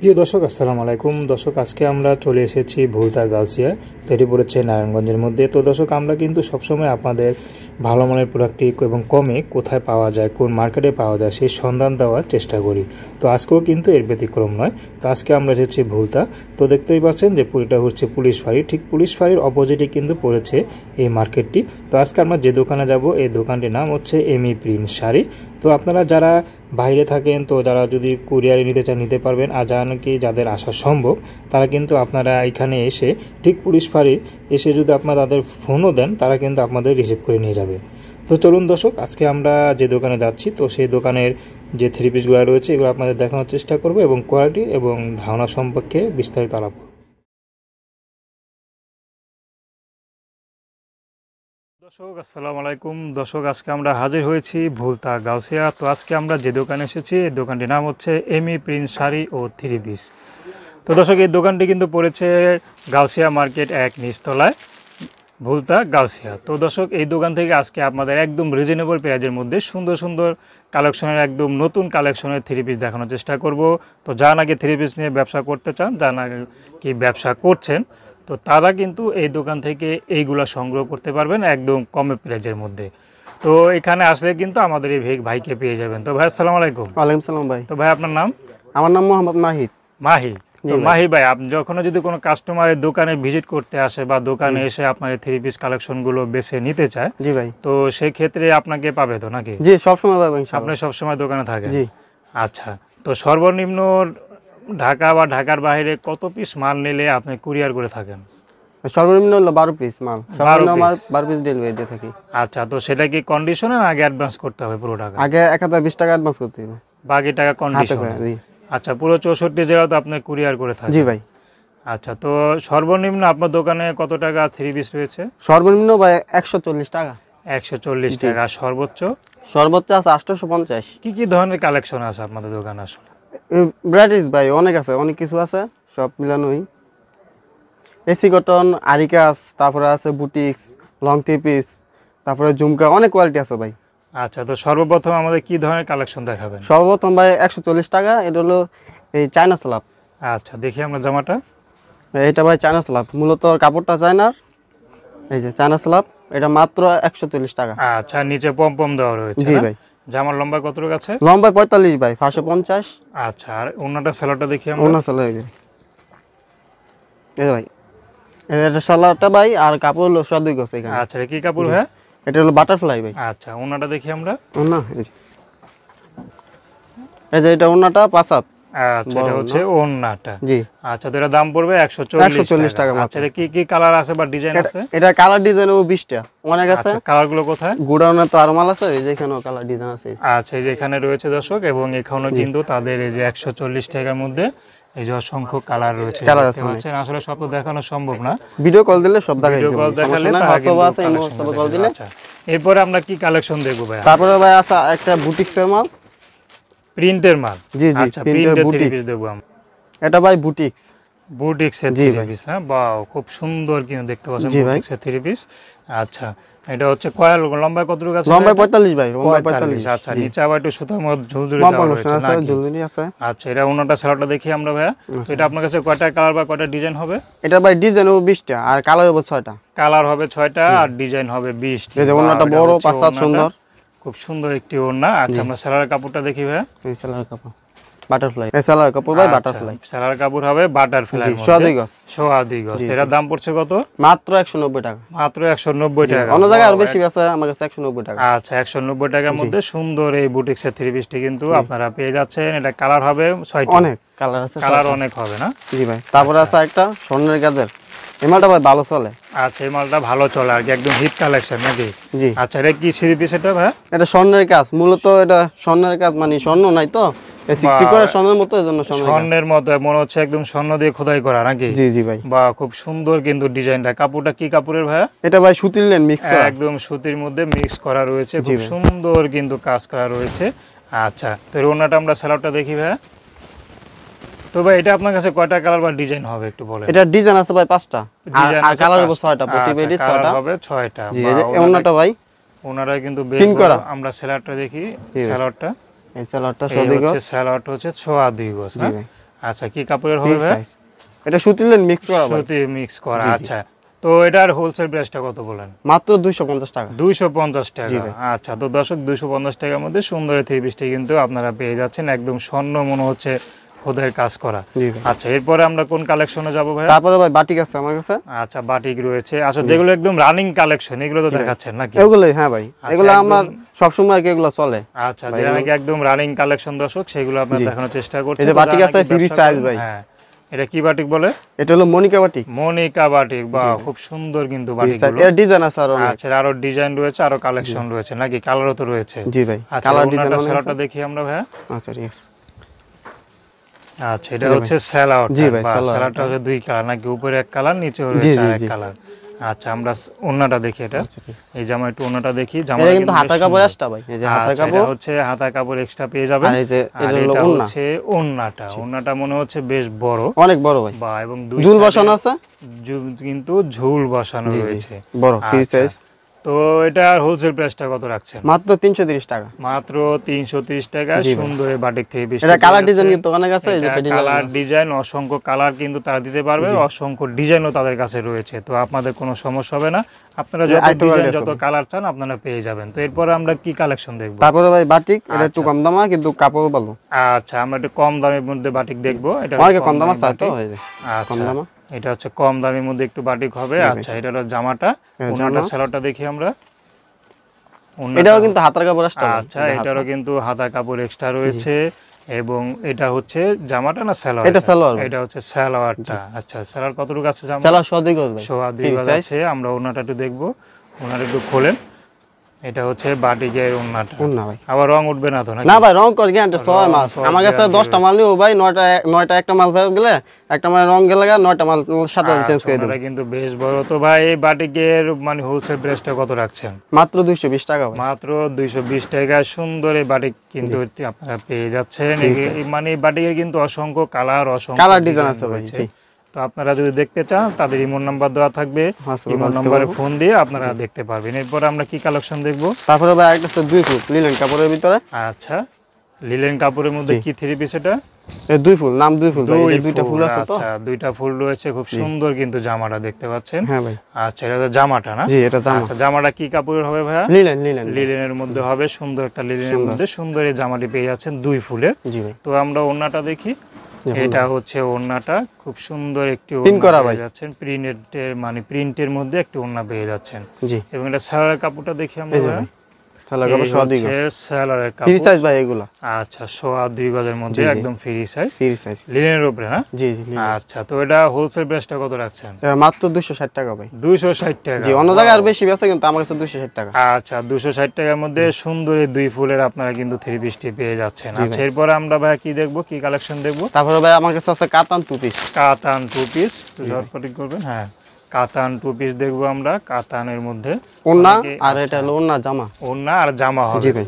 প্রিয় দর্শক, আসসালামু আলাইকুম। দর্শক, আজকে আমরা চলে এসেছি ভুলতা গাউসিয়া, তৈরি পড়েছে নারায়ণগঞ্জের মধ্যে। তো দর্শক, আমরা কিন্তু সবসময় আপনাদের ভালো মানের প্রোডাক্টটি এবং কমে কোথায় পাওয়া যায়, কোন মার্কেটে পাওয়া যায়, সেই সন্ধান দেওয়ার চেষ্টা করি। তো আজকেও কিন্তু এর ব্যতিক্রম নয়। তো আজকে আমরা এসেছি ভুলতা। তো দেখতেই পাচ্ছেন যে পুরীটা হচ্ছে পুলিশ ফাঁড়ি। ঠিক পুলিশ ফাঁড়ির অপোজিটে কিন্তু পড়েছে এই মার্কেটটি তো আজকে আমরা যে দোকানে যাব, এই দোকানটির নাম হচ্ছে এমি প্রিন্ট শাড়ি। তো আপনারা যারা বাইরে থাকেন, তো যারা যদি কুরিয়ারে নিতে চান, নিতে পারবেন। আর যারা নাকি যাদের আসা সম্ভব, তারা কিন্তু আপনারা এখানে এসে, ঠিক পুলিশ ফাঁড়ি এসে যদি আপনারা তাদের ফোনও দেন, তারা কিন্তু আপনাদের রিসিভ করে নিয়ে যাবে। তো চলুন দর্শক, আজকে আমরা যে দোকানে যাচ্ছি, তো সেই দোকানের যে থ্রি পিসগুলো রয়েছে, এগুলো আপনাদের দেখানোর চেষ্টা করব এবং কোয়ালিটি এবং ধারণা সম্পর্কে বিস্তারিত আলাপ দর্শক, আসসালামু আলাইকুম। দর্শক, আজকে আমরা হাজির হয়েছি ভুলতা গাউসিয়া। তো আজকে আমরা যে দোকানে এসেছি, এই দোকানটির নাম হচ্ছে এমি প্রিন্ট শাড়ি ও থ্রি পিস। তো দর্শক, এই দোকানটি কিন্তু পড়েছে গাউসিয়া মার্কেট এক নিচতলায়, ভুলতা গাউসিয়া। তো দর্শক, এই দোকান থেকে আজকে আপনাদের একদম রিজনেবল প্রাইজের মধ্যে সুন্দর সুন্দর কালেকশনের, একদম নতুন কালেকশনের থ্রি পিস দেখানোর চেষ্টা করব। তো যা নাকি থ্রি পিস নিয়ে ব্যবসা করতে চান যা নাকি ব্যবসা করছেন তো তারা কিন্তু এই দোকান থেকে এইগুলা সংগ্রহ করতে পারবেন একদম কমে প্রাইজের মধ্যে। তো এখানে আসলে কিন্তু আমাদের এই ভাই- ভাইকে পেয়ে যাবেন। তো ভাই আসসালামু আলাইকুম। ওয়ালাইকুম সালাম ভাই। তো ভাই আপনার নাম? আমার নাম মোহাম্মদ মাহিদ। মাহি। মাহি ভাই। আপনি যখন যদি কোনো কাস্টমারের দোকানে ভিজিট করতে আসে বা দোকানে এসে আপনার থ্রি পিস কালেকশনগুলো বেছে নিতে চায় জি ভাই। তো সেই ক্ষেত্রে আপনাকে পাবে তো নাকি? জি সবসময় পাবেন আপনি সবসময় দোকানে থাকেন। জি। আচ্ছা তো সর্বনিম্ন ঢাকা বা ঢাকার বাইরে কত পিস মাল নিলে আপনি কুরিয়ার করে থাকেন? সর্বনিম্ন হলো বারো পিস মাল। সর্বনিম্ন বারো পিস ডেলিভারি দিয়ে থাকি। আচ্ছা তো সেটা কি কন্ডিশনে আগে অ্যাডভান্স করতে হবে পুরো টাকা? আগে এক হাজার বিশ টাকা অ্যাডভান্স করতে হবে। বাকি টাকা কন্ডিশন আচ্ছা পুরো চৌষট্টি জেলা তো আপনি কুরিয়ার করে থাকেন। জি ভাই। আচ্ছা তো সর্বনিম্ন আপনার দোকানে কত টাকা থ্রি পিস রয়েছে? সর্বনিম্ন ভাই একশো চল্লিশ টাকা। একশো চল্লিশ টাকা। আর সর্বোচ্চ? সর্বোচ্চ আছে আটশোশো পঞ্চাশ। কি কি ধরনের কালেকশন আছে আপনাদের দোকানে আসলে? ভ্যারাইটিস ভাই অনেক আছে অনেক কিছু আছে সব মিলানোই। এসি কটন আরিকাস তারপরে আছে বুটিক্স লং থ্রি পিস তারপরে ঝুমকা অনেক কোয়ালিটি আছে ভাই। আচ্ছা তো সর্বপ্রথম আমাদের কি ধরনের কালেকশন দেখাবেন? সর্বপ্রথম ভাই একশো চল্লিশ টাকা এটা হলো এই চায়না স্লাব আচ্ছা দেখি আমরা জামাটা। এটা ভাই চায়না স্লাব মূলত কাপড়টা চায়নার এই যে চায়না স্লাব এটা মাত্র একশো চল্লিশ টাকা। আচ্ছা নিচে পম পম দেওয়া রয়েছে জি ভাই। জামার লম্বা কতটুকু আছে? লম্বা পঁয়তাল্লিশ ভাই পাঁচশো পঞ্চাশ। আচ্ছা আর ওনাটা স্যালাডটা দেখি আমরা। অন্য সালোয়ার এই ভাই এটা সালোয়ারটা ভাই আর কাপড় হলো সদুই গছ এখানে। আচ্ছা কি কাপড় হ্যাঁ এটা হলো বাটারফ্লাই ভাই। আচ্ছা ওনাটা দেখি আমরা। এই যে। এটা ওনাটা পাঁচাত আচ্ছা এটা হচ্ছে ওন্নাটা জি। আচ্ছা তো এটা দাম পড়বে 140 টাকা। মাত্র। আচ্ছা কি কি কালার আছে বা ডিজাইন আছে? এটা কালার ডিজাইন ও বিশটা। অনেক আছে। আচ্ছা কালারগুলো কোথায়? গুডাউনে তো আরও মাল আছে এই যে এখানেও কালার ডিজাইন আছে। আচ্ছা এই যে এখানে রয়েছে দর্শক এবং এখানেও কিন্তু তাদের এই যে একশো চল্লিশ টাকার মধ্যে এই যে অসংখ্য কালার রয়েছে। আসলে সব দেখানো সম্ভব না। ভিডিও কল দিলে সব দেখাই ভিডিও কল দেখালে হোয়াটসঅ্যাপ আছে ইমো কল দিলে। এরপরে আমরা কি কালেকশন দেখব ভাই তারপরে ভাই আছে একটা বুটিক্সের মাল। প্রিন্টের মাল। জি জি আচ্ছা প্রিন্টের বুটিক্স। আমরা। এটা ভাই বুটিক্স। থ্রি পিস হ্যাঁ? বাহ খুব সুন্দর কিন্তু দেখতে পাচ্ছেন ভাই। থ্রি পিস আচ্ছা এটা হচ্ছে কয়াল লম্বা কতটুকু আছে এটা? পঁয়তাল্লিশ ভাই লম্বায় 45, আচ্ছা নিচে আবার একটু সুতার মধ্যে ঝুলঝুলি ঝুলঝুলি আছে। আচ্ছা এটা অন্যটা স্যালাডটা দেখি আমরা ভাইয়া। তো এটা আপনার কাছে কয়টা কালার বা কয়টা ডিজাইন হবে? এটা ভাই ডিজাইন ও বিশটা আর কালার হবে ছয়টা। কালার হবে ছয়টা আর ডিজাইন হবে বিশটি। এই যে ওড়নাটা বড় পাঁচ সুন্দর। খুব সুন্দর একটি ওড়না। আচ্ছা আমরা স্যালার কাপড়টা দেখি ভাইয়া। এই সালোয়ার কাপড়। বাটারফ্লাই এই সালোয়ার কাপড় ভাই আচ্ছা, বাটারফ্লাই স্যালার কাপড় হবে বাটারফ্লাই সোয়া দুই গজ। এটার দাম পড়ছে কত? মাত্র একশো নব্বই টাকা। মাত্র একশো নব্বই টাকা। অন্য জায়গায় আরও বেশি আছে আমার কাছে একশো নব্বই টাকা। আচ্ছা একশো নব্বই টাকার মধ্যে সুন্দর এই বুটিক্সের থ্রি পিসটি কিন্তু আপনারা পেয়ে যাচ্ছেন। এটা কালার হবে ছয়টি। অনেক। কালার আছে কালার অনেক হবে না? জি ভাই তারপরে আছে একটা স্বর্ণের কাজের এই মালটা ভাই ভালো চলে? আচ্ছা এই মালটা ভালো চলে আর কি একদম হিট কালেকশন নাকি? জি। আচ্ছা এটা কি পিস এটা ভাই? এটা স্বর্ণের কাজ মূলত এটা স্বর্ণের কাজ মানে স্বর্ণ নাই তো? স্বর্ণের মতো মনে হচ্ছে একদম স্বর্ণ দিয়ে খোদাই করা নাকি? জি জি ভাই। বা খুব সুন্দর কিন্তু ডিজাইনটা। কাপড়টা কি কাপড়ের ভাইয়া এটা ভাই সুতির লেন মিক্স একদম সুতির মধ্যে মিক্স করা রয়েছে। খুব সুন্দর কিন্তু কাজ করা রয়েছে। আচ্ছা তো এর ওনাটা আমরা স্যালাডটা দেখি ভাইয়া তো ভাই এটা আপনার কাছে কয়টা কালার বা ডিজাইন হবে একটু বলেন? এটা ডিজাইন আছে ভাই পাঁচটা। আর কালার হবে ছয়টা প্রতি আচ্ছা, ছয়টা। হবে ছয়টা। জি এই ওনাটা- অন্যটা ভাই। ওনারা কিন্তু বেশ করা। আমরা স্যালাডটা দেখি। স্যালাডটা এই সালোয়ারটা এই সদি হচ্ছে গছ স্যালাড হচ্ছে ছোয়া দুই হ্যাঁ? আচ্ছা কি কাপড়ের হবে ভাই? এটা সুতিলেন মিক্স করা সুতি মিক্স করা। আচ্ছা। তো এটার হোলসেল প্রাইসটা কত বলেন? মাত্র দুইশো পঞ্চাশ টাকা। দুইশো পঞ্চাশ জি টাকা। আচ্ছা তো দর্শক দুইশো পঞ্চাশ টাকার মধ্যে সুন্দর থ্রি পিসটি কিন্তু আপনারা পেয়ে যাচ্ছেন। একদম স্বর্ণ মনে হচ্ছে খোদের কাজ করা। আচ্ছা এরপরে আমরা কোন কালেকশনে যাব ভাই তারপরে ভাই বাটিক আছে আমার কাছে। আচ্ছা বাটিক রয়েছে। আচ্ছা যেগুলো একদম রানিং কালেকশন এগুলো তো দেখাচ্ছেন নাকি? এগুলোই হ্যাঁ ভাই। আচ্ছা, এগুলো আমার সবসময় আর কি এগুলো চলে। আচ্ছা যেটা নাকি একদম রানিং কালেকশন দর্শক সেগুলো আপনারা দেখানোর চেষ্টা করছেন এই যে বাটিক আছে, size করেন, ভাই। হ্যাঁ এটা কি বাটিক বলে? এটা হলো মনিকা বাটিক। মনিকা বাটিক বা খুব সুন্দর কিন্তু ফ্রি বাটিক সাইজ এর ডিজাইন আছে আর আচ্ছা আরও ডিজাইন রয়েছে আরও কালেকশন রয়েছে নাকি? কালারও তো রয়েছে। জি ভাই আচ্ছা কালার ডিজাইন স্যালাডটা দেখি আমরা ভাইয়া। আচ্ছা ঠিক আছে। আচ্ছা এটা হচ্ছে স্যালাড জি ভাই। স্যালাডটা হচ্ছে দুই কালার নাকি উপরে এক কালার নিচে রয়েছে জি, কালার আচ্ছা আমরা ওন্নাটা দেখি এটা। আচ্ছা এই জামা একটু ওন্নাটা দেখি জামা কিন্তু হাতা কাপড় এক্সট্রা ভাই এই যে হাতা কাপড়। হচ্ছে হাতা কাপড় এক্সট্রা পেয়ে যাবেন। আর এই যে এটা হচ্ছে ওন্নাটা। ওন্নাটা মনে হচ্ছে বেশ বড়। অনেক বড় ভাই। বা এবং দুই ঝুল বসানো আছে? কিন্তু ঝুল বসানো রয়েছে। বড় ফ্রি আচ্ছা। সাইজ তো এটার হোলসেল প্রাইসটা কত রাখছেন? মাত্র তিনশো তিরিশ টাকা। মাত্র তিনশো তিরিশ টাকা জি সুন্দর বাটিক থেকে বিশ এটা কালার ডিজাইন কিন্তু অনেক আছে এই যে কালার ডিজাইন অসংখ্য কালার কিন্তু তারা দিতে পারবে অসংখ্য ডিজাইনও তাদের কাছে রয়েছে। তো আপনাদের কোনো সমস্যা হবে না। আপনারা যত ডিজাইন যত কালার চান আপনারা পেয়ে যাবেন। তো এরপর আমরা কি কালেকশন দেখব? তারপরে ভাই বাটিক এটা একটু আচ্ছা। কম দামা কিন্তু কাপড় ভালো। আচ্ছা আমরা একটু কম দামের মধ্যে বাটিক দেখব। এটা অনেকে কম দামা দামের চায় তো বাটিক। এই যে আচ্ছা। কম দামা। এটা হচ্ছে কম দামের মধ্যে একটু বাটিক হবে। আচ্ছা এটা হলো জামাটা। ওনাটা। স্যালোটা দেখি আমরা। এটাও কিন্তু হাতার কাপড় এক্সট্রা আচ্ছা এটারও কিন্তু হাতার কাপড় এক্সট্রা রয়েছে এবং এটা হচ্ছে জামাটা না সালোয়ার এটা সালোয়ার এটা হচ্ছে সালোয়ারটা আচ্ছা সালোয়ার কতটুকু আছে জামা? গজ ভাই। সোয়া দুই গজ আছে আমরা ওনাটা একটু দেখব। ওনাটা একটু খোলেন। এটা হচ্ছে বাটিকের ওনাটা না ভাই। আবার রং উঠবে না তো না ভাই রং কর গ্যারান্টি ছয় রং মাস। আমার কাছে মাল নিও ভাই নয়টা নয়টা একটা মাল ফেরত গেলে একটা মাল রং গেলে গা, নয়টা মাল সাথে চেঞ্জ করে দেবো। কিন্তু বেশ বড়। তো ভাই এই বাটিকের মানে হোলসেল প্রাইসটা কত রাখছেন? মাত্র দুইশো বিশ টাকা ভাই। মাত্র দুইশো বিশ টাকা। সুন্দর এই বাটিক কিন্তু আপনারা পেয়ে যাচ্ছেন। মানে এই বাটিকের কিন্তু অসংখ্য কালার অসংখ্য কালার ডিজাইন আছে ভাই তো আপনারা যদি দেখতে চান তাদের ইমোন নাম্বার দেওয়া থাকবে। ইমোন নাম্বারে ফোন দিয়ে আপনারা দেখতে পারবেন। এরপর আমরা কি কালেকশন দেখব? তারপরে ভাই একটা আছে দুই ফুল লিলেন কাপড়ের ভিতরে। আচ্ছা লিলেন কাপড়ের মধ্যে কি থ্রি পিস এটা? এই দুই ফুল নাম দুই ফুল ভাই এই দুইটা ফুল আছে তো। আচ্ছা দুইটা ফুল রয়েছে খুব সুন্দর কিন্তু জামাটা দেখতে পাচ্ছেন। হ্যাঁ ভাই। আচ্ছা এটা তো জামাটা না? জি এটা জামা। আচ্ছা জামাটা কি কাপড়ের হবে ভাইয়া? লিলেন লিলেন লিলেনের মধ্যে হবে সুন্দর একটা লিলেনের মধ্যে সুন্দর এই জামাটি পেয়ে যাচ্ছেন দুই ফুলের জি ভাই। তো আমরা ওড়নাটা দেখি। এটা হচ্ছে ওড়নাটা। খুব সুন্দর একটি ওড়না পেয়ে যাচ্ছেন। প্রিন্টের মানে প্রিন্টের মধ্যে একটি ওড়না পেয়ে যাচ্ছেন। এবং এটা সারার কাপড়টা দেখি আমরা। ফ্রি সাইজ ভাই এগুলা? আচ্ছা সোয়া দুই গজের মধ্যে জি, জি। একদম ফ্রি সাইজ ফ্রি সাইজ লিনের উপরে না জি জি আচ্ছা তো এটা হোলসেল প্রাইসটা কত রাখছেন? মাত্র দুশো ষাট টাকা ভাই। দুইশো ষাট টাকা। জি অন্য জায়গায় আর বেশি বেচে কিন্তু আমার কাছে দুশো ষাট টাকা। আচ্ছা দুশো ষাট টাকার মধ্যে সুন্দর দুই ফুলের আপনারা কিন্তু থ্রি পিসটি পেয়ে যাচ্ছেন। আচ্ছা। এরপরে আমরা ভাই কি দেখব? কি কালেকশন দেখব? তারপরে ভাই আমার কাছে আছে কাতান টু পিস কাতান টু পিস ঝটপটি করবেন হ্যাঁ। কাতান টু পিস দেখব আমরা কাতানের মধ্যে। ওন্না আর এটা হলো ওন্না জামা। ওড়না আর জামা জি হবে ভাই।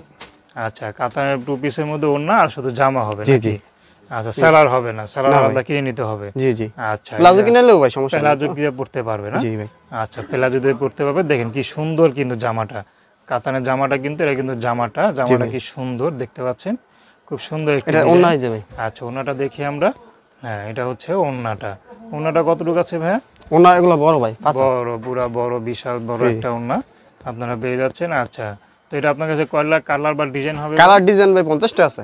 আচ্ছা কাতানের টু পিসের মধ্যে ওড়না আর শুধু জামা হবে জি, জি। আচ্ছা সেলার হবে না সেলার আলাদা কিনে নিতে হবে। জি জি। আচ্ছা প্লাজো কিনে নেব ভাই সমস্যা প্লাজো? দিয়ে পড়তে পারবে না? জি ভাই। আচ্ছা প্লাজো দিয়ে পড়তে পারবে। দেখেন কি সুন্দর কিন্তু জামাটা। কাতানের জামাটা কিন্তু এটা কিন্তু জামাটা। জামাটা কি সুন্দর দেখতে পাচ্ছেন? খুব সুন্দর একটি এটা। ওন্না হয়ে যাবে আচ্ছা ওনাটা দেখি আমরা। হ্যাঁ এটা হচ্ছে ওন্নাটা। ওন্নাটা কতটুকু আছে ভাইয়া? ওন্না এগুলো বড় ভাই বড় পুরা বড় বিশাল বড় একটা ওন্না আপনারা পেয়ে যাচ্ছেন। আচ্ছা তো এটা আপনার কাছে কয়লা কালার বা ডিজাইন হবে? কালার ডিজাইন ভাই আছে।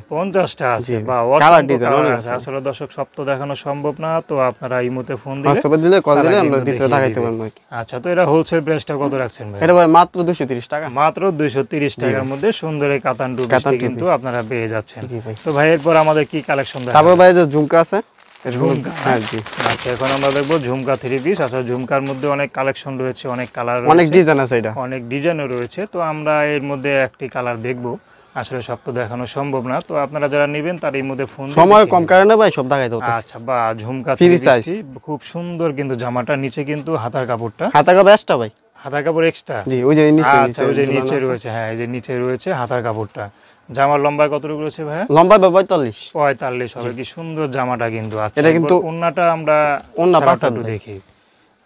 আছে। বা colour ডিজাইন আছে। আসলে দর্শক সব তো দেখানো সম্ভব না তো আপনারা ইমোতে ফোন দিলে হোয়াটসঅ্যাপে দিলে কল দিলে আমরা দিতে দেখাইতে। পারব আচ্ছা তো এটা হোলসেল প্রাইসটা কত রাখছেন ভাই? এটা ভাই মাত্র দুশো তিরিশ টাকা। মাত্র দুইশো তিরিশ টাকার মধ্যে সুন্দর এই কাতান টু কিন্তু আপনারা পেয়ে যাচ্ছেন। তো ভাই এরপর আমাদের কি কালেকশন তারপর ভাই যে ঝুমকা আছে ঝুমকা, হ্যাঁ জি। আচ্ছা এখন আমরা দেখব ঝুমকা থ্রি পিস আচ্ছা ঝুমকার মধ্যে অনেক কালেকশন রয়েছে অনেক কালার অনেক ডিজাইন আছে এটা। অনেক ডিজাইনও রয়েছে। তো আমরা এর মধ্যে একটি কালার দেখব। আসলে সব তো দেখানো সম্ভব না। তো আপনারা যারা নেবেন তার এর মধ্যে ফোন সময় কম কারণে ভাই সব দেখাইতে হতো আচ্ছা বা ঝুমকা খুব সুন্দর কিন্তু জামাটা নিচে কিন্তু হাতার কাপড়টা। হাতা কাপড় এক্সট্রা ভাই। হাতার কাপড় এক্সট্রা জি ওই যে নিচে আচ্ছা ওই যে নিচে রয়েছে। হ্যাঁ এই যে নিচে রয়েছে হাতার কাপড়টা। জামার লম্বা কতটুকু রয়েছে ভাইয়া? লম্বা ভাই পঁয়তাল্লিশ। পঁয়তাল্লিশ হবে কি সুন্দর জামাটা কিন্তু। আচ্ছা এটা কিন্তু- ওন্নাটা আমরা ওন্না ভাই। দেখি।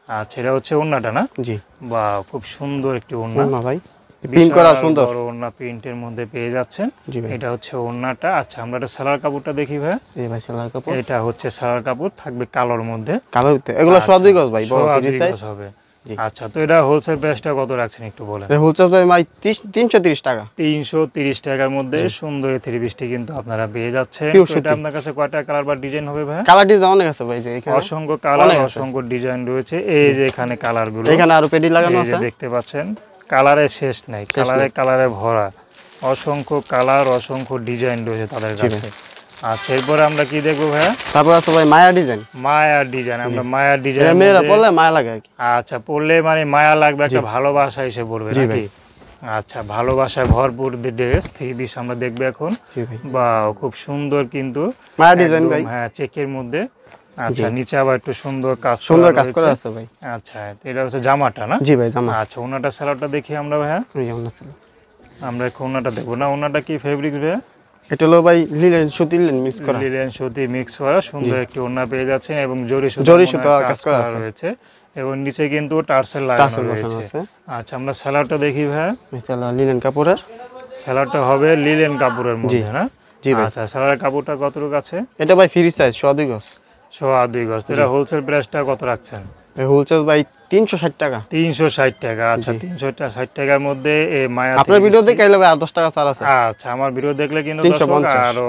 আচ্ছা এটা হচ্ছে ওন্নাটা না? জি। বা খুব সুন্দর একটি ওন্না। ওন্না ভাই। করা সুন্দর। বড় প্রিন্টের মধ্যে পেয়ে যাচ্ছেন। এটা হচ্ছে ওড়নাটা আচ্ছা আমরা একটা সালোয়ার কাপড়টা দেখি ভাই এই ভাই কাপড়। এটা হচ্ছে সালোয়ার কাপড় থাকবে কালোর মধ্যে। কালো এগুলো আচ্ছা, গজ ভাই বড় সাইজ হবে। আচ্ছা তো এটা হোলসেল প্রাইসটা কত রাখছেন একটু বলেন? হোলসেল তিরিশ টাকা। তিনশো তিরিশ টাকার মধ্যে সুন্দর থ্রি পিসটি কিন্তু আপনারা পেয়ে এটা আপনার কাছে কয়টা কালার বা ডিজাইন হবে ভাই কালার ডিজাইন অনেক আছে ভাই যে এখানে অসংখ্য কালার অসংখ্য ডিজাইন রয়েছে। এই যে এখানে কালারগুলো। এখানে আরও পেডি লাগানো আছে। দেখতে পাচ্ছেন কালারের শেষ নাই। কালারে কালারে ভরা। অসংখ্য কালার অসংখ্য ডিজাইন রয়েছে তাদের কাছে। আচ্ছা এরপরে আমরা কি দেখব ভাইয়া? তারপর আছে ভাই মায়া ডিজাইন। মায়ার ডিজাইন আমরা এটা ডিজাইন মেয়েরা পড়লে মায়া লাগে আর কি। আচ্ছা পড়লে মানে মায়া লাগবে একটা ভালোবাসা এসে পড়বে নাকি? আচ্ছা ভালোবাসায় ভরপুর ড্রেস থ্রি পিস আমরা দেখব এখন। বা খুব সুন্দর কিন্তু মায়া ডিজাইন ভাই। হ্যাঁ চেকের মধ্যে। আচ্ছা নিচে আবার একটু সুন্দর কাজ সুন্দর কাজ করা আছে ভাই। আচ্ছা এটা হচ্ছে জামাটা না? জি ভাই জামা। আচ্ছা ওনাটা স্যালাডটা দেখি আমরা ভাইয়া। আমরা এখন ওনাটা দেখব। না ওনাটা কি ফেব্রিক ভাইয়া? এটা হলো ভাই লিলেন সুতি লিলেন মিক্স করা। লিলেন সুতি মিক্স করা সুন্দর একটি ওড়না পেয়ে যাচ্ছেন এবং জরি সুতা জরি সুতা কাজ করা। রয়েছে এবং নিচে কিন্তু টার্সেল লাগানো রয়েছে। আচ্ছা আমরা স্যালাডটা দেখি ভাইয়া এটা লিলেন কাপড়ের। স্যালাডটা হবে লিলেন কাপড়ের মধ্যে না? জি ভাই। আচ্ছা স্যালাডের কাপড়টা কতটুকু আছে? এটা ভাই ফ্রি সাইজ সোয়া দুই গজ। সোয়া দুই গজ। তো এটা হোলসেল প্রাইসটা কত রাখছেন? হোলসেল ভাই তিনশো ষাট টাকা। তিনশো ষাট টাকা আচ্ছা তিনশো ষাট টাকার মধ্যে মায়া আপনার ভিডিও দেখে ভাই আর দশ টাকা ছাড় আছে। আচ্ছা আমার ভিডিও দেখলে কিন্তু 350 দর্শক আরও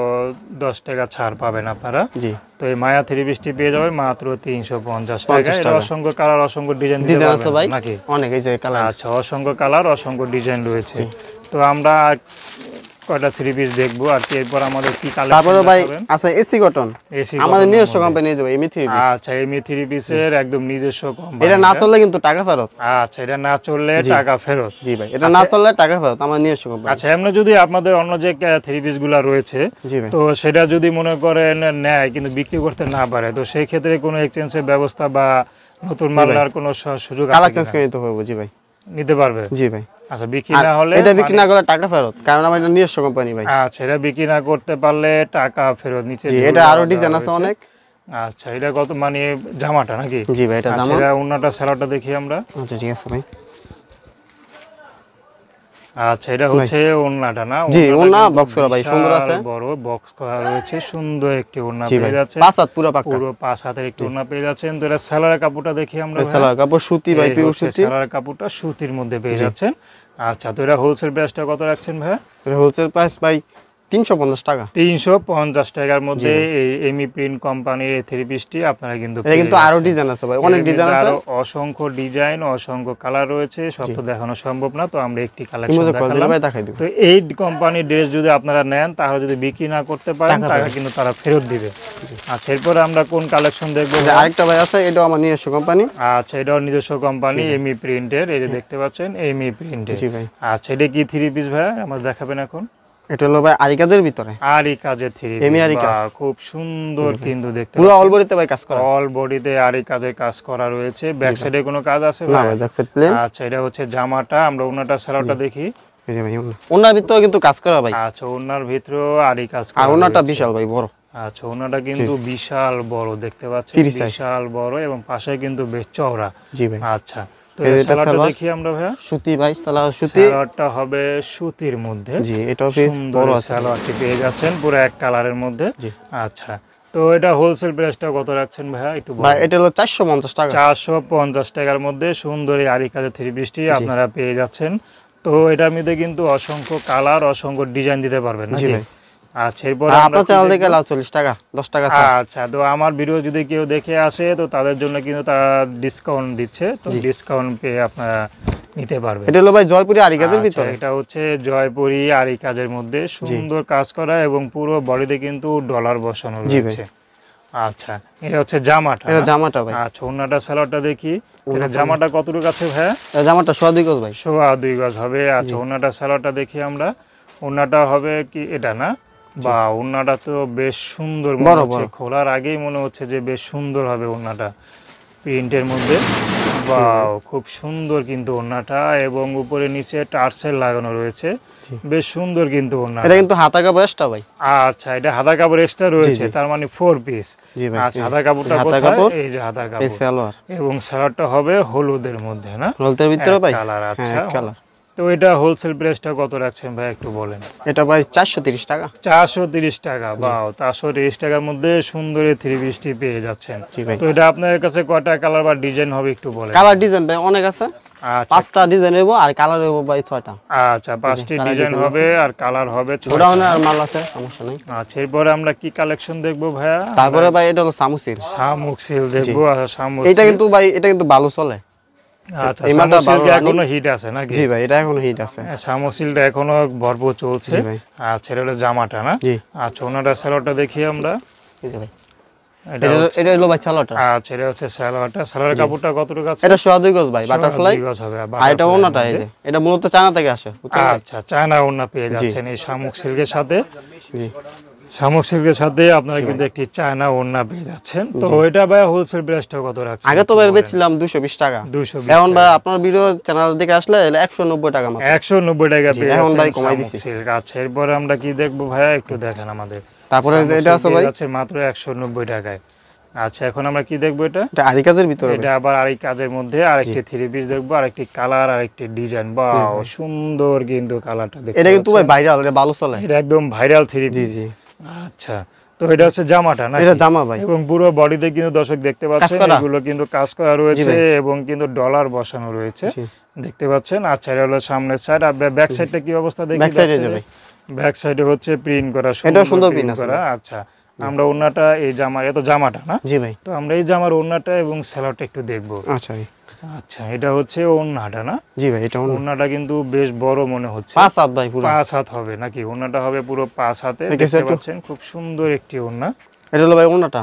দশ টাকা ছাড় পাবেন আপনারা। জি। তো এই মায়া থ্রি পিসটি পেয়ে যাবে মাত্র তিনশো পঞ্চাশ টাকা। এটা অসংখ্য কালার অসংখ্য ডিজাইন ডিজাইন আছে ভাই? নাকি? অনেক এই যে কালার আচ্ছা অসংখ্য কালার অসংখ্য ডিজাইন রয়েছে। তো আমরা কয়টা থ্রি পিস দেখব আর কি এরপর আমাদের কি তারপরে ভাই আছে এসি কটন আমাদের নিজস্ব কোম্পানি যাবে এমি থ্রি আচ্ছা এমনি থ্রি পিসের একদম নিজস্ব কোম্পানি এটা না চললে কিন্তু টাকা ফেরত। আচ্ছা এটা না চললে টাকা ফেরত। জি ভাই এটা না চললে টাকা ফেরত আমার নিজস্ব কোম্পানি আচ্ছা এমনি যদি আপনাদের অন্য যে থ্রি পিসগুলা রয়েছে তো সেটা যদি মনে করেন নেয় কিন্তু বিক্রি করতে না পারে তো সেই ক্ষেত্রে কোনো এক্সচেঞ্জের ব্যবস্থা বা নতুন মাল নেওয়ার কোনো সুযোগ আছে কালার চেঞ্জ করে নিতে হবে জি ভাই। নিতে পারবে? জি ভাই। আচ্ছা বিক্রি না হলে এটা বিক্রি মানে- না করলে টাকা ফেরত কারণ আমার এটা নিজস্ব কোম্পানি ভাই। আচ্ছা এটা বিক্রি না করতে পারলে টাকা ফেরত নিচে জি এটা আরও ডিজাইন আছে অনেক। আচ্ছা এটা কত মানে জামাটা নাকি? জি ভাই এটা আচ্ছা জামা। এটা অন্যটা স্যালাডটা দেখি আমরা। আচ্ছা ঠিক আছে ভাই। আচ্ছা এটা হচ্ছে ওন্নাটা না? জি, ওড়নাটা বক্স করা ভাই, সুন্দর আছে। বড় বক্স করা রয়েছে সুন্দর একটি ওড়না পেয়ে যাচ্ছে পাঁচ হাত পুরো পাক্কা। পুরো পাঁচ হাতের একটি ওড়না পেয়ে যাচ্ছেন। তো এটা স্যালারের কাপড়টা দেখি আমরা ভাই। সালোয়ার কাপড় সুতি ভাই পিওর সুতি। স্যালারের কাপড়টা সুতির মধ্যে পেয়ে যাচ্ছেন। আচ্ছা তো এটা হোলসেল প্রাইসটা কত রাখছেন ভাই? হোলসেল প্রাইস ভাই তিনশো পঞ্চাশ টাকা। তিনশো পঞ্চাশ টাকার মধ্যে এই এমি প্রিন্ট কোম্পানির এই থ্রি পিসটি আপনারা কিন্তু কিন্তু আরও ডিজাইন আছে ভাই অনেক ডিজাইন আছে। আরও অসংখ্য ডিজাইন অসংখ্য কালার রয়েছে সব তো দেখানো সম্ভব না তো আমরা একটি কালেকশন ইমোতে কল দিলে দেখালাম ভাই দেখাই দিব। তো এই কোম্পানির ড্রেস যদি আপনারা নেন তাহলে যদি বিক্রি না করতে পারেন টাকা কিন্তু তারা ফেরত দিবে। আচ্ছা এরপরে আমরা কোন কালেকশন দেখব আরেকটা ভাই আছে এটাও আমার নিজস্ব কোম্পানি আচ্ছা এটাও নিজস্ব কোম্পানি এমি প্রিন্টের এই যে দেখতে পাচ্ছেন এমি প্রিন্টের ভাই। আচ্ছা এটা কি থ্রি পিস ভাই? আমার দেখাবেন এখন। এটা হলো ভাই ভিতরে। আর কাজের থ্রি এমি আরি কাজ। খুব সুন্দর কিন্তু দেখতে পুরো অল বডিতে ভাই কাজ করা। অল বডিতে আর কাজের কাজ করা রয়েছে। ব্যাক সাইডে কোনো কাজ আছে না ভাই? ভাই দেখছেন প্লেন আচ্ছা এটা হচ্ছে জামাটা। আমরা ওনাটা দেখি। ওনার ভিতরেও কিন্তু কাজ করা ভাই। আচ্ছা ওনার ভিতরেও আরই কাজ আর ওনাটা বিশাল ভাই বড়। আচ্ছা ওনাটা কিন্তু বিশাল বড় দেখতে পাচ্ছেন? বিশাল বড় এবং পাশে কিন্তু বেশ চওড়া। জি ভাই। আচ্ছা তো এই এই এটা সালোয়ারটা সালোয়ার। দেখি আমরা ভাইয়া। সুতি ভাই তালা সুতি। সালোয়ারটা হবে সুতির মধ্যে। জি এটাও সুন্দর সালোয়ারটি পেয়ে যাচ্ছেন পুরো এক কালারের মধ্যে। আচ্ছা তো এটা হোলসেল প্রাইসটা কত রাখছেন ভাইয়া একটু ভাই এটা হলো চারশো পঞ্চাশ টাকা। চারশো পঞ্চাশ টাকার মধ্যে সুন্দর এই আরি কাজের থ্রি পিসটি আপনারা পেয়ে যাচ্ছেন। তো এটার মধ্যে কিন্তু অসংখ্য কালার অসংখ্য ডিজাইন দিতে পারবেন নাকি? আচ্ছা এরপর আর আপনার চ্যানেল থেকে লাভ চল্লিশ টাকা দশ টাকা আচ্ছা তো আমার ভিডিও যদি কেউ দেখে আসে তো তাদের জন্য কিন্তু তারা ডিসকাউন্ট দিচ্ছে তো ডিসকাউন্ট পেয়ে আপনারা নিতে পারবেন। এটা হলো ভাই জয়পুরি আরিকাদের আচ্ছা, ভিতরে। এটা হচ্ছে জয়পুরি আর কাজের মধ্যে সুন্দর কাজ করা এবং পুরো বডিতে কিন্তু ডলার বসানো রয়েছে। আচ্ছা এটা হচ্ছে জামাটা এটা জামাটা ভাই। আচ্ছা ওনাটা স্যালোয়ারটা দেখি। এটা জামাটা কতটুকু আছে এটা জামাটা সোয়া দুই গজ ভাই। সোয়া দুই গজ হবে। আচ্ছা ওনাটা স্যালোয়ারটা দেখি আমরা। ওনাটা হবে কি এটা না? বা ওনাটা তো বেশ সুন্দর মনে হচ্ছে। খোলার আগেই মনে হচ্ছে যে বেশ সুন্দর হবে ওনাটা প্রিন্টের মধ্যে। বা খুব সুন্দর কিন্তু ওনাটা এবং উপরে নিচে টার্সেল লাগানো রয়েছে। বেশ সুন্দর কিন্তু ওনা এটা কিন্তু হাতা কাপড় এক্সট্রা ভাই। আচ্ছা এটা হাতা কাপড় এক্সট্রা রয়েছে তার মানে ফোর পিস আচ্ছা হাতা কাপড়টা হাতা কোথায়? কাপড় এই যে হাতা কাপড়। এবং সালোয়ারটা হবে হলুদের মধ্যে না? রোলতের ভিতরে ভাই। কালার আচ্ছা। হ্যাঁ কালার তো এটা হোলসেল প্রাইসটা কত রাখছেন ভাই একটু বলেন। এটা ভাই চারশো তিরিশ টাকা। চারশো তিরিশ টাকা বাও চারশো তিরিশ টাকার মধ্যে সুন্দর থ্রি পিসটি পেয়ে যাচ্ছেন। তো এটা আপনার কাছে কয়টা কালার বা ডিজাইন হবে একটু বলেন। কালার ডিজাইন ভাই অনেক আছে। আচ্ছা। পাঁচটা ডিজাইন হইব আর কালার হইব ভাই ছয়টা। আচ্ছা পাঁচটি ডিজাইন হবে আর কালার হবে। গোডাউনে আর মাল আছে সমস্যা নেই। আচ্ছা এরপরে আমরা কি কালেকশন দেখব ভাইয়া? তারপরে ভাই এটা হলো সামুসির শামুক সিল দেখব আর শামুক এটা কিন্তু ভাই এটা কিন্তু ভালো চলে। আচ্ছা এই মালটা শামুক সিল্ক ভালো এখনও হিট আছে নাকি? জি ভাই এটা এখন হিট আছে। হ্যাঁ, এখনও ভরপুর চলছে। জি ভাই। আচ্ছা হলো জামাটা না? আচ্ছা ওনাটা দেখি আমরা। ভাই। এটা হলো ভাই আচ্ছা এটা হচ্ছে স্যালোয়ারটা। স্যালোয়ারের কাপড়টা কতটুকু আছে? এটা সোয়া দুই গজ ভাই বাটারফ্লাই। দুই গজ হবে, আর এটা ওনাটা এই যে। এটা মূলত চায়না থেকে আসে? আচ্ছা চায়না ওড়না পেয়ে যাচ্ছেন এই শামুক সিল্কের সাথে। জি। শামুক সিল্কের সাথে আপনারা কিন্তু একটি চায়না ওড়না পেয়ে যাচ্ছেন। তো এটা ভাই হোলসেল প্রাইসটা কত রাখছেন আগে তো ভাই বেচছিলাম দুশো বিশ টাকা। দুশো এখন ভাই আপনার ভিডিও চ্যানেল থেকে আসলে একশো নব্বই টাকা মাত্র। একশো নব্বই টাকা পেয়ে এখন ভাই কমাই দিছি। সিল্ক। আচ্ছা এরপরে আমরা কি দেখব ভাইয়া? একটু দেখেন আমাদের। তারপরে এটা আছে ভাই? যাচ্ছে মাত্র একশো নব্বই টাকায়। আচ্ছা এখন আমরা কি দেখব এটা? এটা আরি কাজের ভিতরে এটা আবার আরেক কাজের মধ্যে আরেকটি থ্রি পিস দেখব আরেকটি কালার আরেকটি ডিজাইন বাও সুন্দর কিন্তু কালারটা দেখতে এটা কিন্তু ভাই ভাইরাল এটা ভালো চলে। এটা একদম ভাইরাল থ্রি জি পিস জি। আচ্ছা তো এটা হচ্ছে জামাটা না এটা জামা ভাই। এবং পুরো বডিতে কিন্তু দর্শক দেখতে পাচ্ছেন। এগুলো কিন্তু কাজ করা রয়েছে এবং কিন্তু ডলার বসানো রয়েছে। দেখতে পাচ্ছেন? আচ্ছা এটা হলো সামনের সাইড আর ব্যাক সাইডটা কি অবস্থা দেখি side এ যাবে। ব্যাক সাইডে হচ্ছে প্রিন্ট করা এটাও সুন্দর প্রিন্ট করা। আচ্ছা আমরা ওন্নাটা এই জামা এত জামাটা না? জি ভাই। তো আমরা এই জামার ওন্নাটা এবং স্যালোয়ারটা একটু দেখব। আচ্ছা ভাই। আচ্ছা এটা হচ্ছে ওন্নাটা না? জি ভাই এটা ওন্নাটা কিন্তু বেশ বড় মনে হচ্ছে। পাঁচ হাত ভাই পুরো। পাঁচ হাত হবে নাকি? ওন্নাটা হবে পুরো পাঁচ হাতে দেখতে পাচ্ছেন খুব সুন্দর একটি ওন্না। এটা হলো ভাই ওন্নাটা।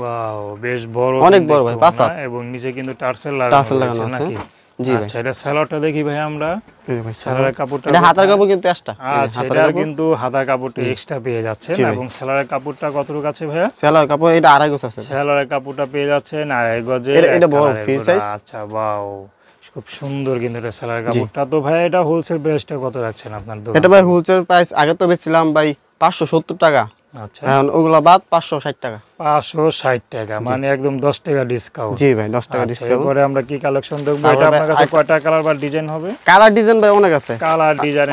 বাও বেশ বড় অনেক বড় ভাই, পাঁচ হাত। এবং নিচে কিন্তু টার্সেল লাগানো আছে। নাকি? জি আচ্ছা এটা স্যালোয়ারটা দেখি ভাই আমরা। এই যে ভাই স্যালোয়ারের কাপড়টা এটা হাতার কাপড় কিন্তু এক্সট্রা আচ্ছা এটা কিন্তু হাতার কাপড়টা এক্সট্রা পেয়ে যাচ্ছেন জি ভাই। এবং স্যালোয়ারের কাপড়টা কতটুকু আছে ভাইয়া? সেলার কাপড় এটা আড়াই গোছ আছে। স্যালোয়ারের কাপড়টা পেয়ে যাচ্ছেন আড়াই গজে এটা- বড়। আচ্ছা বাও খুব সুন্দর কিন্তু এটা কাপড়টা। তো ভাই এটা হোলসেল প্রাইসটা কত রাখছেন আপনার দোকানে? এটা ভাই হোলসেল প্রাইস আগে তো বেচছিলাম ভাই পাঁচশো সত্তর টাকা। আচ্ছা। বাদ পাঁচশো ষাট টাকা। পাঁচশো ষাট টাকা মানে একদম দশ টাকা ডিসকাউন্ট জি ভাই দশ টাকা আচ্ছা ডিসকাউন্ট আমরা কি কালেকশন দেখব? এটা আপনার কাছে কয়টা কালার বা ডিজাইন হবে? কালার ডিজাইন ভাই অনেক আছে। কালার ডিজাইন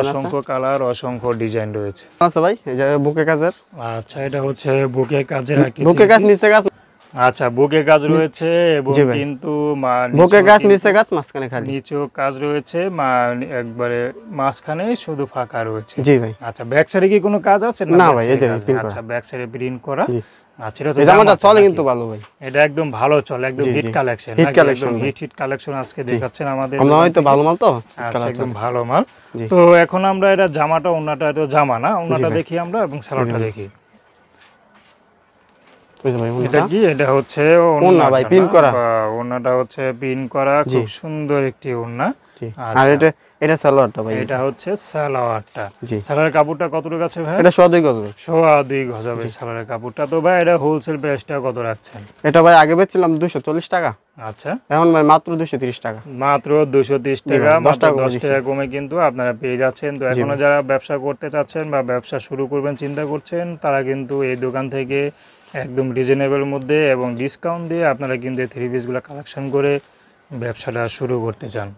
অসংখ্য কালার অসংখ্য ডিজাইন রয়েছে। আছে ভাই এই যে বুকে কাজের। আচ্ছা এটা হচ্ছে বুকে কাজের বুকে কাজ নিচে কাজ আচ্ছা বুকে কাজ রয়েছে এবং কিন্তু বুকে কিন্তু- নিচে কাজ মাঝখানে খালি। নিচেও কাজ রয়েছে মা একবারে মাঝখানে শুধু ফাঁকা রয়েছে। জি ভাই। আচ্ছা ব্যাক সাইডে কি কোনো কাজ আছে না ভাই, এই যে। আচ্ছা ব্যাক সাইডে প্রিন্ট করা। জি। আচ্ছা এটা জামাটা চলে কিন্তু ভালো ভাই। এটা একদম ভালো চলে একদম হিট কালেকশন collection ভাই। হিট হিট কালেকশন আজকে দেখাচ্ছেন আমাদের আমরা হয়তো ভালো মাল তো? আচ্ছা একদম ভালো মাল। তো এখন আমরা এটা জামাটা ওনাটা এটা জামা না ওনাটা দেখি আমরা এবং সালোয়ারটা দেখি। এটা ওটা কি? এটা হচ্ছে ওড়না ভাই, pin করা। ওনাটা হচ্ছে পিন করা খুব সুন্দর একটি ওড়না। আর এটা এটা সালোয়ারটা ভাই এটা হচ্ছে সালোয়ারটা। সালোয়ারের কাপড়টা কতটুকু আছে ভাই? এটা সোয়া গজ ভাই। গজ হবে সালোয়ারের কাপড়টা। তো ভাই এটা হোলসেল প্রাইসটা কত রাখছেন? এটা ভাই আগে বেচছিলাম টাকা। আচ্ছা। এখন ভাই মাত্র দুশো তিরিশ টাকা। মাত্র দুশো তিরিশ জি ভাই, টাকা মাত্র টাকা কমে দশ দিছি। টাকা কমে কিন্তু আপনারা পেয়ে যাচ্ছেন। তো এখনও যারা ব্যবসা করতে চাচ্ছেন বা ব্যবসা শুরু করবেন চিন্তা করছেন তারা কিন্তু এই দোকান থেকে একদম রিজনেবল মধ্যে এবং ডিসকাউন্ট দিয়ে আপনারা কিন্তু এই থ্রি পিসগুলো কালেকশন করে ব্যবসাটা শুরু করতে চান।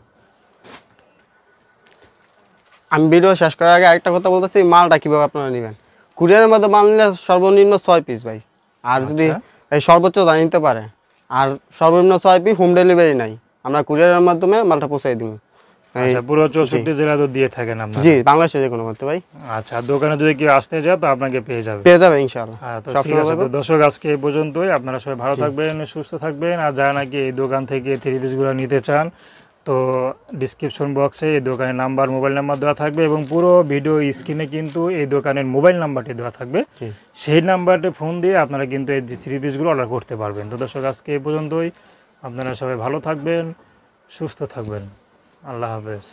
আমি ভিডিও শেষ করার আগে একটা কথা বলতেছি মালটা কীভাবে আপনারা নেবেন? কুরিয়ারের মধ্যে মাল নিলে সর্বনিম্ন ছয় পিস ভাই। আর যদি আচ্ছা। এই সর্বোচ্চ দাম নিতে পারে আর সর্বনিম্ন ছয় পিস হোম ডেলিভারি নাই। আমরা কুরিয়ারের মাধ্যমে মালটা পৌঁছাই দিব। এই আচ্ছা পুরো চৌষট্টি জেলা তো দিয়ে থাকেন আপনারা। জি বাংলাদেশে যে কোনো করতে ভাই। আচ্ছা দোকানে যদি কেউ আসতে যায় তো আপনাকে পেয়ে যাবে। পেয়ে যাবে ইনশাআল্লাহ। হ্যাঁ তো ঠিক আছে তো দর্শক আজকে এই পর্যন্তই। আপনারা সবাই ভালো থাকবেন সুস্থ থাকবেন আর যারা নাকি এই দোকান থেকে থ্রি পিসগুলো নিতে চান তো ডিসক্রিপশন বক্সে এই দোকানের নাম্বার মোবাইল নাম্বার দেওয়া থাকবে এবং পুরো ভিডিও স্ক্রিনে কিন্তু এই দোকানের মোবাইল নাম্বারটি দেওয়া থাকবে। সেই নাম্বারটি ফোন দিয়ে আপনারা কিন্তু এই থ্রি পিসগুলো অর্ডার করতে পারবেন। তো দর্শক আজকে এই পর্যন্তই। আপনারা সবাই ভালো থাকবেন সুস্থ থাকবেন। আল্লাহ হাফেজ